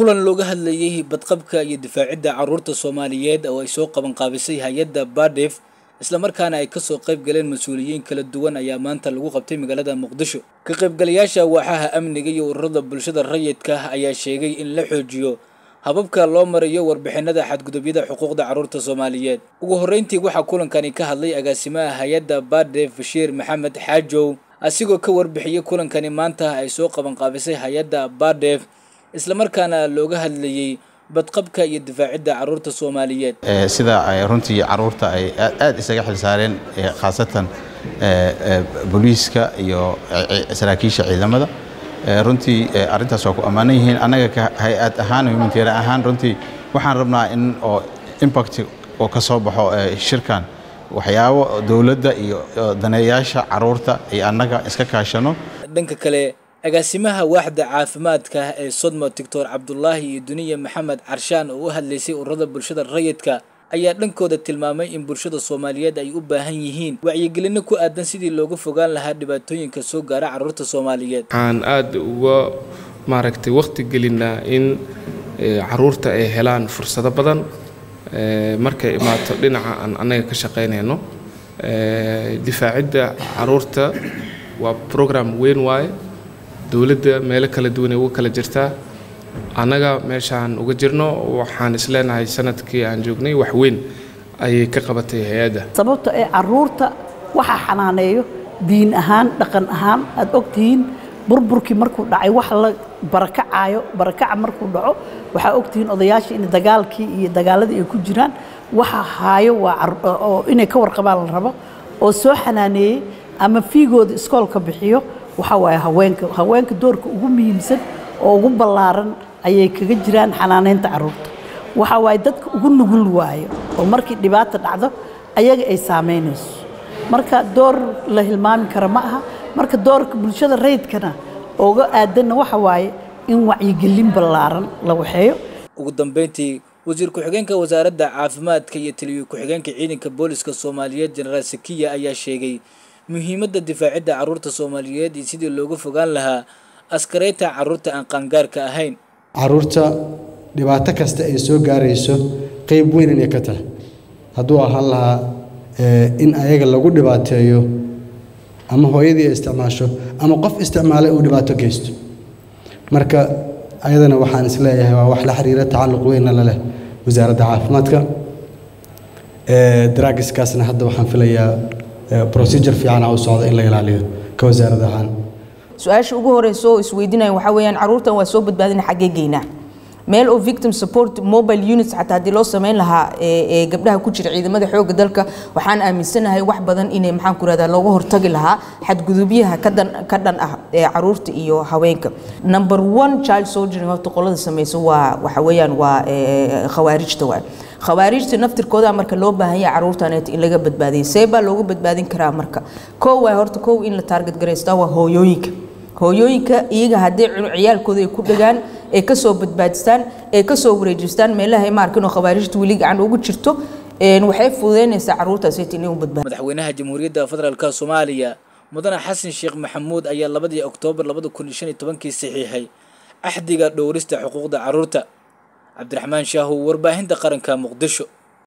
kulan looga hadlayay badqabka iyo difaacidda carruurta soomaaliyeed oo ay soo qabanqaabisay hay'adda badef islamarkaana ay ka soo qayb galeen mas'uuliyiin kala duwan ayaa maanta lagu qabtay magaalada muqdisho. Ka qaybgalayaasha waaxaha amniga iyo ururada bulshada rayidka ayaa sheegay in la xoojiyo hababka loo marayo warbixinada xadgudubyada xuquuqda carruurta soomaaliyeed. Ugu horreyntii waxaa kulankani ka hadlay agaasimaha hay'adda badef bashiir maxamed xaajow asigoo ka warbixiyey kulankani maanta ay soo qabanqaabisay hay'adda badef islamarkaana looga hadlayey badqabka iyo difaacidda carruurta soomaaliyeed. Sida runtii carruurta ay aad isaga xilsaareen khaasatan booliiska iyo saraakiisha ciidamada. Runtii arrintaas waa ku ammaanan yihiin. Annaga ka hay'ad ahaan humanitarian ahaan runtii waxaan rabnaa in oo impact oo ka soo baxo shirkan waxyaabo dowladda iyo daneeyaasha carruurta iyo annaga iska kaashano. Dhanka kale agaasimaha waaxda caafimaadka ee sodmo doctor cabdulaahi iyo duniya maxamed carshaan oo u hadlaysay ururada bulshada rayidka ayaa dhankooda tilmaamay in bulshada soomaaliyeed ay u baahan yihiin wacyigelino ku aadan sidii looga fogaan lahaa dhibaatooyinka soo gaara carruurta soomaaliyeed. Waxaan aada uga maaragtay wakhti gelinaa in carruurta ay helaan fursado badan markay imaato dhinaca aan annaga ka shaqaynayno difaacidda carruurta waa program weyn waaye dowladda meelo kala duwanay uga kala jirtaa annaga meeshaan uga jirno waxaan isleenahay sannadkii aan joognay wax weyn ayay ka qabatay hay'adda. Sababta ee carruurta waxaa xanaaneeyo diin ahaan dhaqan ahaan aad ogtihiin burburkii markuu dhacay wax la barakacaayo barakaca markuu dhaco waxaa ogtihiin odayaashii in dagaalkii iyo dagaaladii ay ku jiraan waxa haayo waa inay ka warqabaan la rabo oo soo xanaaneeyey ama fiigooda iskoolka bixiyo waxaa waaye haweenka haweenka doorka ugu muhiimsan oo ugu ballaaran ayay kaga jiraan xanaaneynta carruurta waxaa waaye dadka ugu nugul waayo oo markii dhibaata dhacdo ayaga ay saamaynayso marka door la hilmaami kara ma aha marka doorka bulshada rayidkana ooga aadanna waxa waaye in wacyigelin ballaaran la waxeeyo. Ugu dambeyntii wasiir ku-xigeenka wasaaradda caafimaadka iyo taliyo ku-xigeenka ciidanka booliska soomaaliyeed jenaraal sakiya ayaa sheegay muhiimadda difaacidda carruurta soomaaliyeed iyo sidii looga fogaan lahaa askareynta carruurta aan qaangaarka ahayn. Caruurta dhibaato kasta ay soo gaarayso qeyb weyn inay ka tahay. Hadduu ahaan lahaa in ayaga lagu dhibaateeyo ama hooyadii ay isticmaasho ama qof isticmaalay uu dhibaato geysto. Marka ayadana waxaan is leeyahay waa wax la xiriira tacalluq weynna la leh wasaaradda caafimaadka. Daraagiskaasna hadda waxaan filayaa procedure fiican u socda in la ilaaliyo. Ka wasaarad ahaan. Su'aasha ugu horeysa oo isweydiinaya waxaa weeyaan caruurtan waa soo badbaadina xaggee geynaa. Meel oo victim support mobile units xataa haddii loo sameyn lahaa ee gabdhaha ku jira ciidamada xoogga dalka waxaan aaminsanahay wax badan inay maxaan ku rahdaa looga hortagi lahaa xadgudubyaha kadan ka dhan ah ee carruurta iyo haweenka. Number one child soldiering horta qolada sameysa waa waxa weeyaan waa khawaarijta waay khawaarijta naftirkooda marka loo baahan yahay caruurtaneet in laga badbaadiyo see baa loogu badbaadin karaa marka. Kow waay horta kow in la taarget garaystaa waa hooyooyinka. Hooyooyinka iyaga haddii ciyaalkooda ay ku dhagaan ay ka soo badbaadistaan ay ka soo wareejistaan meelaha maarkin oo khawaarijta weli gacan ugu jirto waxay fududeynaysaa caruurtaas inay u madaxweynaha jamhuuriyadda federaalka soomaaliya mudane xasan sheekh maxamuud ayaa labadii oktoobar labada kun iyo shan iyo tobankii saxiixay axdiga dhowrista xuquuqda carruurta cabdiraxmaan shaahu warbaahinta qaranka muqdisho